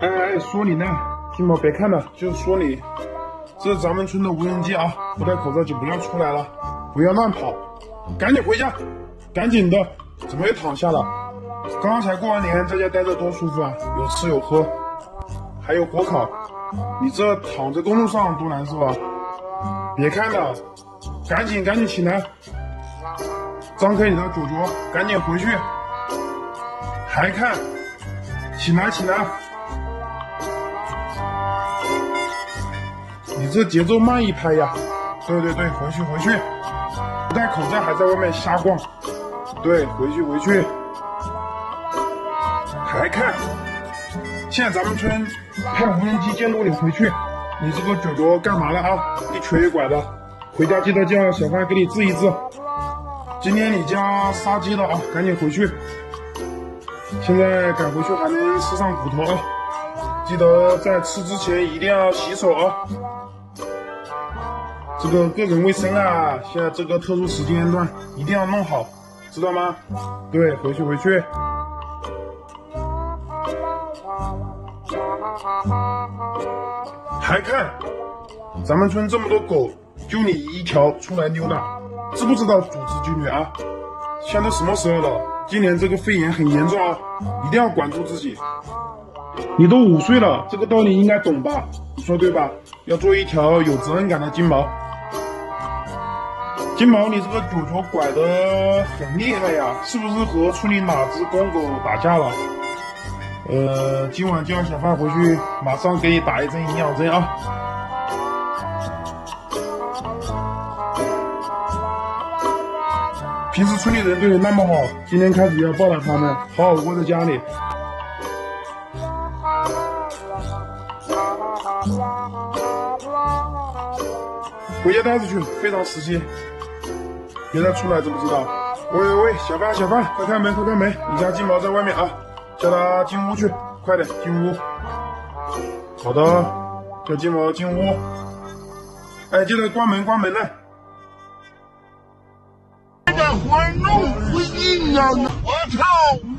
哎哎，说你呢，金毛别看了，就是说你，这是咱们村的无人机啊，不戴口罩就不要出来了，不要乱跑，赶紧回家，赶紧的，怎么又躺下了？刚刚才过完年，在家待着多舒服啊，有吃有喝，还有火烤，你这躺在公路上多难受啊！别看了，赶紧赶紧起来，张开你的脚脚，赶紧回去，还看，起来起来。你这节奏慢一拍呀！对对对，回去回去，不戴口罩还在外面瞎逛。对，回去回去。还看，现在咱们村派无人机监督你回去。你这个脚脚干嘛了啊？一瘸一拐的，回家记得叫小范给你治一治。今天你家杀鸡了啊，赶紧回去。现在赶回去还能吃上骨头啊！记得在吃之前一定要洗手啊。这个个人卫生啊，现在这个特殊时间段一定要弄好，知道吗？对，回去回去。还看，咱们村这么多狗，就你一条出来溜达，知不知道组织纪律啊？现在什么时候了？今年这个肺炎很严重啊，一定要管住自己。你都五岁了，这个道理应该懂吧？你说对吧？要做一条有责任感的金毛。金毛，你这个脚脚拐的很厉害呀，是不是和村里哪只公狗打架了？呃，今晚叫小范回去，马上给你打一针营养针啊。平时村里人对你那么好，今天开始要报答他们，好好窝在家里。回家待着去，非常时期。别再出来，知不知道？喂喂喂，小范小范，快开门快开门！你家金毛在外面啊，叫他进屋去，快点进屋。好的，叫金毛进屋。哎，记得关门关门呢。玩弄死你呀！我操！